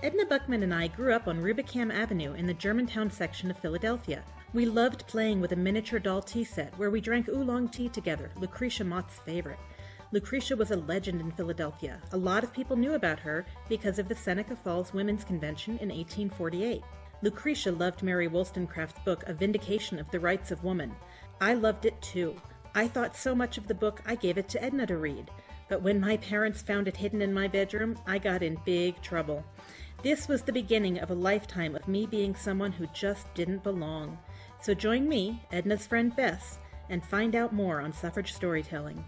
Edna Buckman and I grew up on Rubicam Avenue in the Germantown section of Philadelphia. We loved playing with a miniature doll tea set where we drank oolong tea together, Lucretia Mott's favorite. Lucretia was a legend in Philadelphia. A lot of people knew about her because of the Seneca Falls Women's Convention in 1848. Lucretia loved Mary Wollstonecraft's book, A Vindication of the Rights of Woman. I loved it too. I thought so much of the book I gave it to Edna to read. But when my parents found it hidden in my bedroom, I got in big trouble. This was the beginning of a lifetime of me being someone who just didn't belong. So join me, Edna's friend Bess, and find out more on suffrage storytelling.